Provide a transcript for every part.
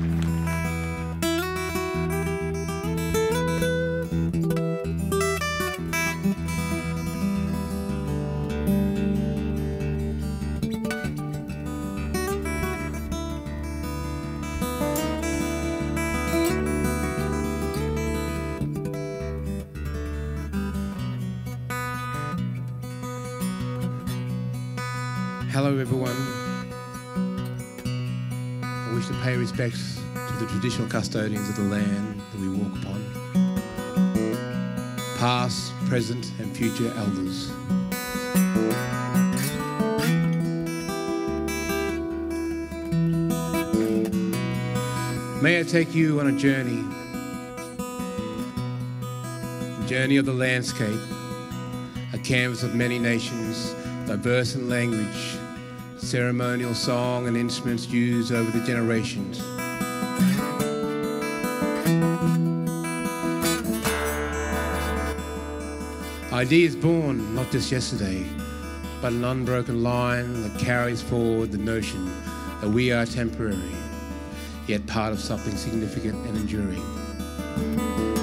Hello, Wish to the traditional custodians of the land that we walk upon, past, present, and future elders. May I take you on a journey, journey of the landscape, a canvas of many nations, diverse in language, ceremonial song and instruments used over the generations. Ideas born not just yesterday, but an unbroken line that carries forward the notion that we are temporary, yet part of something significant and enduring.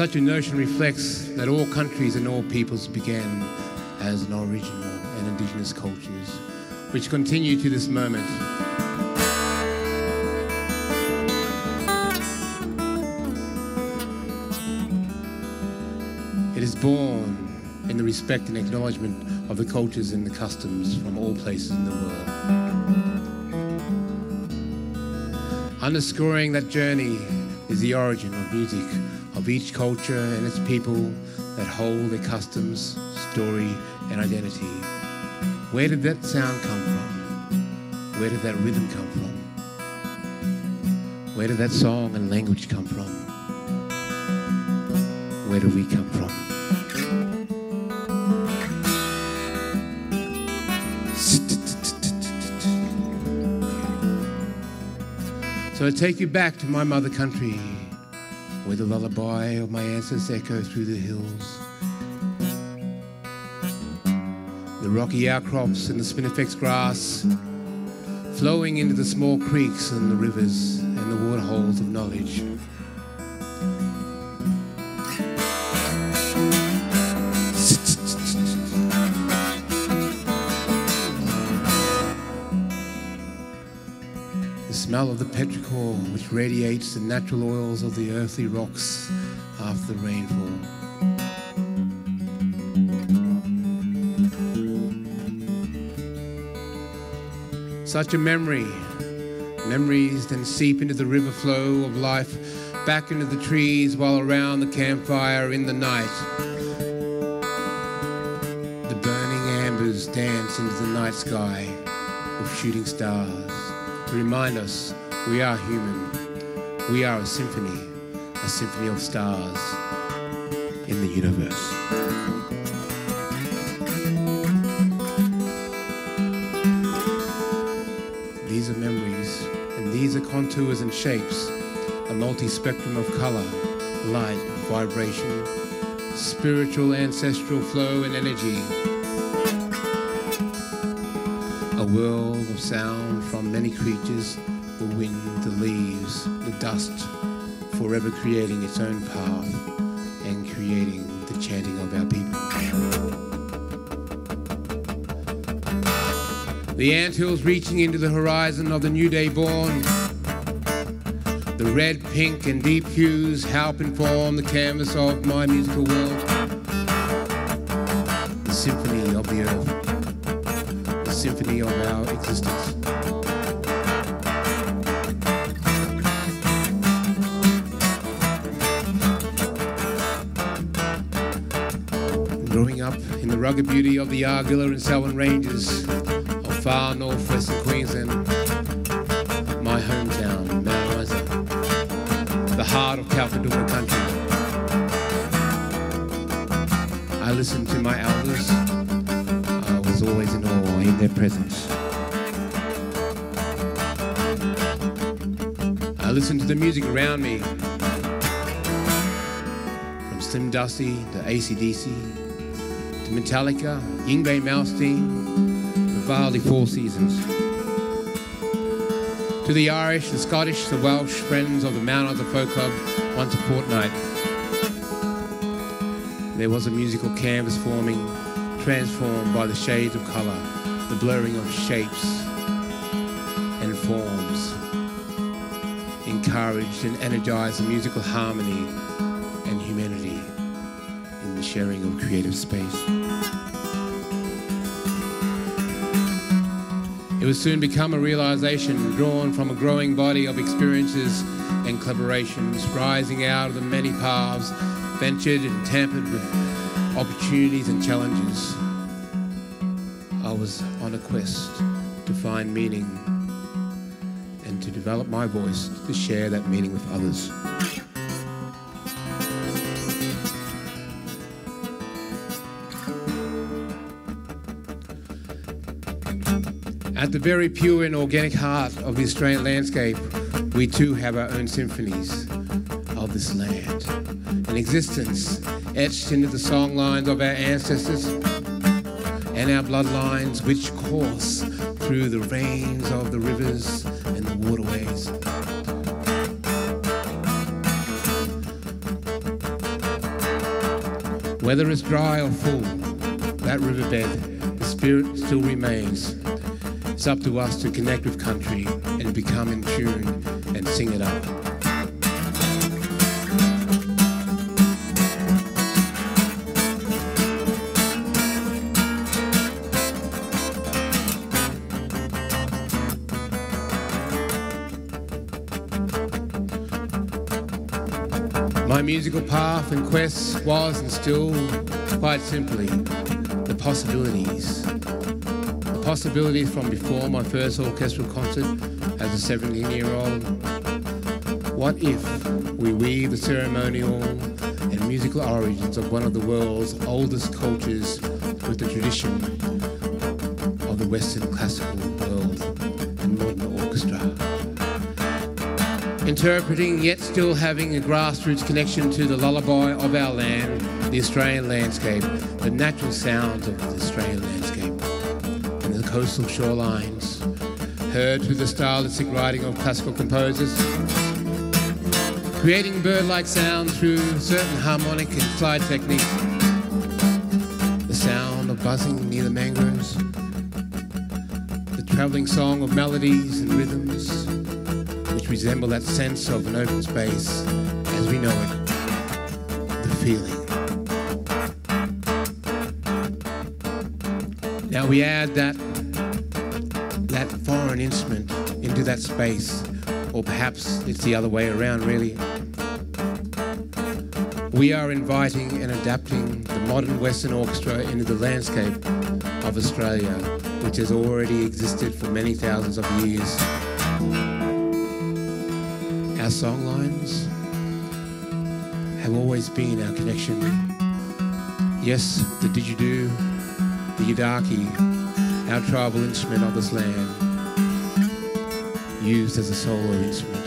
Such a notion reflects that all countries and all peoples began as an original and indigenous cultures, which continue to this moment. It is born in the respect and acknowledgement of the cultures and the customs from all places in the world. Underscoring that journey is the origin of music each culture and its people that hold their customs, story, and identity. Where did that sound come from? Where did that rhythm come from? Where did that song and language come from? Where do we come from? So I take you back to my mother country, where the lullaby of my ancestors echo through the hills. The rocky outcrops and the spinifex grass flowing into the small creeks and the rivers and the waterholes of knowledge. Smell of the petrichor which radiates the natural oils of the earthly rocks after the rainfall. Such a memory. Memories then seep into the river flow of life, back into the trees while around the campfire in the night. The burning ambers dance into the night sky of shooting stars remind us we are human. We are a symphony, a symphony of stars in the universe. These are memories, and these are contours and shapes, a multi spectrum of color, light, vibration, spiritual ancestral flow and energy. A world of sound from many creatures, the wind, the leaves, the dust, forever creating its own path and creating the chanting of our people. The anthills reaching into the horizon of the new day born. The red, pink, and deep hues help inform the canvas of my musical world. The symphony of the earth, symphony of our existence. Growing up in the rugged beauty of the Argylla and Selwyn Ranges of far northwestern Queensland, my hometown, Mount Isa, the heart of Kalkadunga country. I listened to my elders. I was always in awe in their presence. Uh, I listened to the music around me, from Slim Dusty to ACDC to Metallica, Yngwie Malmsteen, Vivaldi Four Seasons. To the Irish, the Scottish, the Welsh friends of the Mount Isa Folk Club once a fortnight. There was a musical canvas forming, transformed by the shades of colour, the blurring of shapes and forms, encouraged and energized the musical harmony and humanity in the sharing of creative space. It would soon become a realization drawn from a growing body of experiences and collaborations rising out of the many paths ventured and tampered with opportunities and challenges. I was on a quest to find meaning and to develop my voice to share that meaning with others. At the very pure and organic heart of the Australian landscape, we too have our own symphonies of this land. An existence etched into the songlines of our ancestors and our bloodlines, which course through the veins of the rivers and the waterways. Whether it's dry or full, that riverbed, the spirit still remains it's up to us to connect with country and become in tune and sing it up. Musical path and quest was and still, quite simply, the possibilities The possibilities from before my first orchestral concert as a 17 year old. What if we weave the ceremonial and musical origins of one of the world's oldest cultures with the tradition of the Western classical world and modern orchestra? Interpreting yet still having a grassroots connection to the lullaby of our land, the Australian landscape, the natural sounds of the Australian landscape and the coastal shorelines, heard through the stylistic writing of classical composers, creating bird-like sounds through certain harmonic and slide techniques, the sound of buzzing near the mangroves, the travelling song of melodies and rhythms, resemble that sense of an open space as we know it, the feeling. Now we add that that foreign instrument into that space, or perhaps it's the other way around, really. We are inviting and adapting the modern Western orchestra into the landscape of Australia, which has already existed for many thousands of years. Our songlines have always been our connection. Yes, the didgeridoo, the yidaki, our tribal instrument of this land, used as a solo instrument.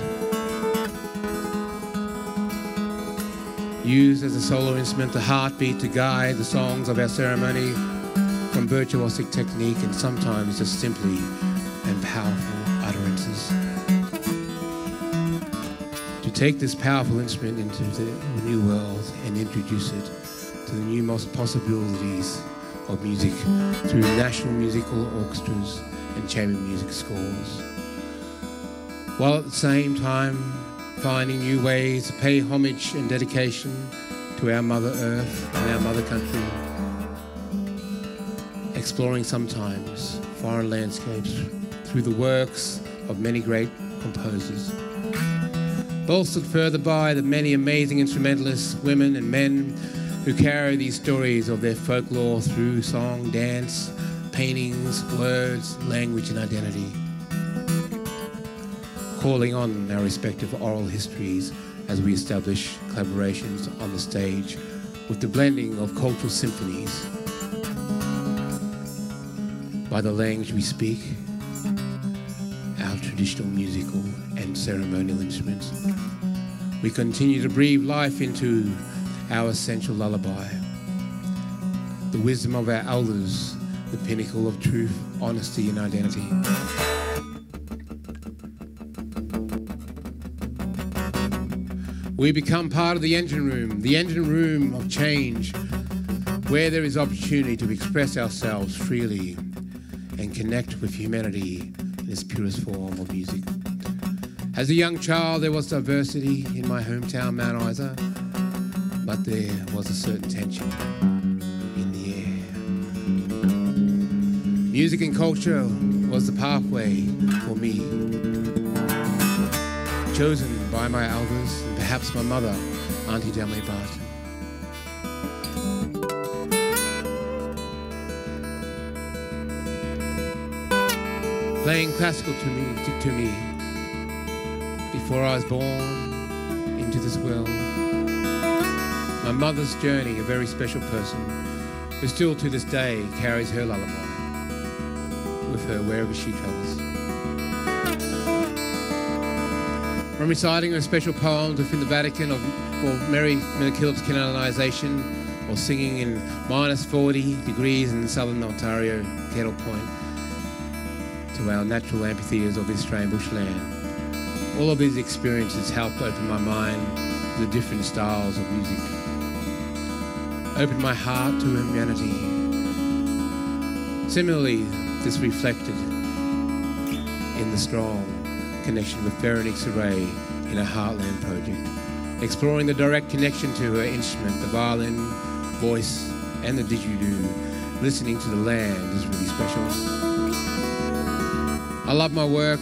Used as a solo instrument, the heartbeat to guide the songs of our ceremony from virtuosic technique and sometimes just simply and powerful take this powerful instrument into the new world and introduce it to the new most possibilities of music through national musical orchestras and chamber music schools, while at the same time finding new ways to pay homage and dedication to our Mother Earth and our Mother Country, exploring sometimes foreign landscapes through the works of many great composers. Bolstered further by the many amazing instrumentalists, women and men who carry these stories of their folklore through song, dance, paintings, words, language, and identity. Calling on our respective oral histories as we establish collaborations on the stage with the blending of cultural symphonies by the language we speak, our traditional musical ceremonial instruments. We continue to breathe life into our essential lullaby. the wisdom of our elders, the pinnacle of truth, honesty, and identity. We become part of the engine room, the engine room of change, where there is opportunity to express ourselves freely and connect with humanity in its purest form of music. As a young child, there was diversity in my hometown, Mount Isa, but there was a certain tension in the air. Music and culture was the pathway for me, chosen by my elders and perhaps my mother, Auntie Delmae Barton. Playing classical to me, to me, before I was born into this world. My mother's journey, a very special person, who still to this day carries her lullaby with her wherever she travels. From reciting her special poems within the Vatican of, for Mary MacKillop's canonization, or singing in minus 40 degrees in southern Ontario, Kettle Point, to our natural amphitheatres of Australian bushland. All of these experiences helped open my mind to the different styles of music. Opened my heart to humanity. Similarly, this reflected in the strong connection with Véronique Serret in her Heartland project, exploring the direct connection to her instrument, the violin, voice, and the didgeridoo. Listening to the land is really special. I love my work,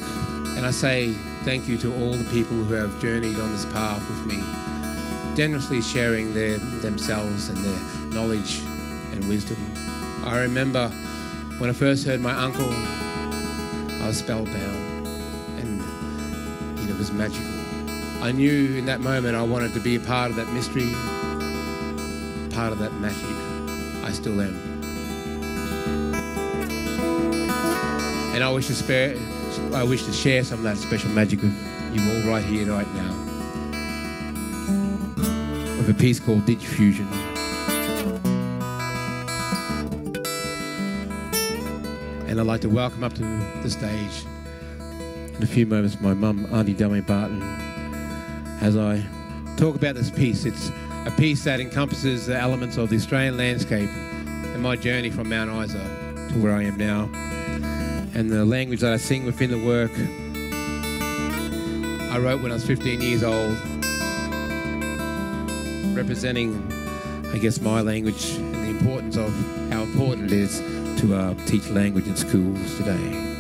and I say thank you to all the people who have journeyed on this path with me, generously sharing their themselves and their knowledge and wisdom. I remember when I first heard my uncle, I was spellbound, and you know, it was magical. I knew in that moment I wanted to be a part of that mystery, part of that magic. I still am. And I wish to spare, I wish to share some of that special magic with you all right here, right now, with a piece called Digifusion. And I'd like to welcome up to the stage in a few moments my mum, Auntie Delmae Barton, as I talk about this piece. It's a piece that encompasses the elements of the Australian landscape and my journey from Mount Isa to where I am now and the language that I sing within the work I wrote when I was 15 years old, representing, I guess, my language and the importance of how important it is to uh, teach language in schools today.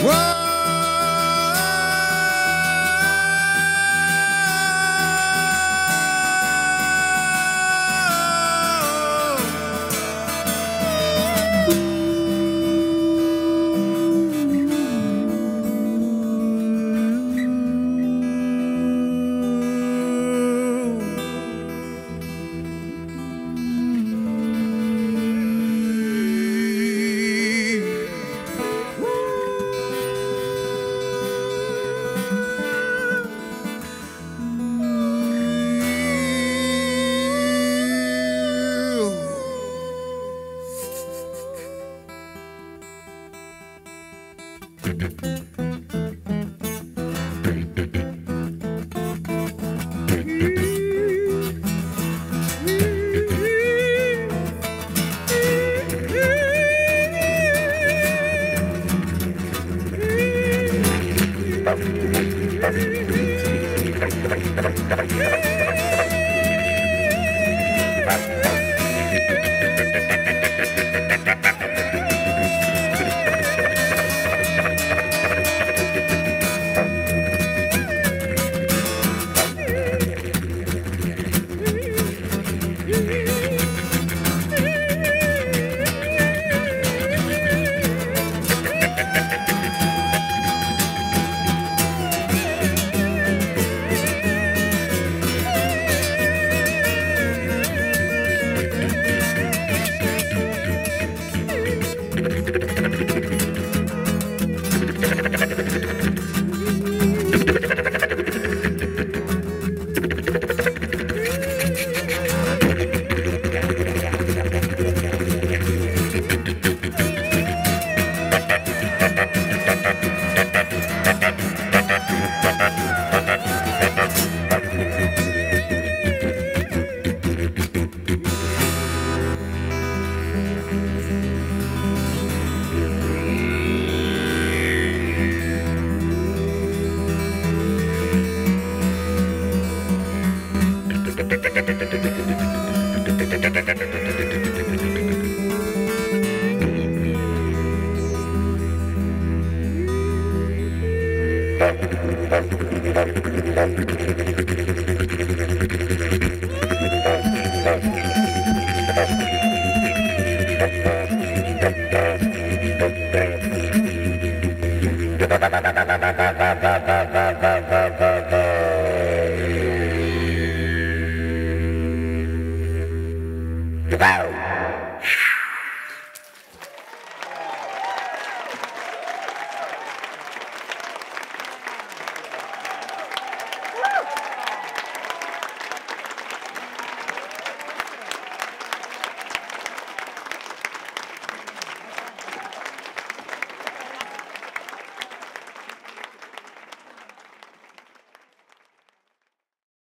Whoa! Wow.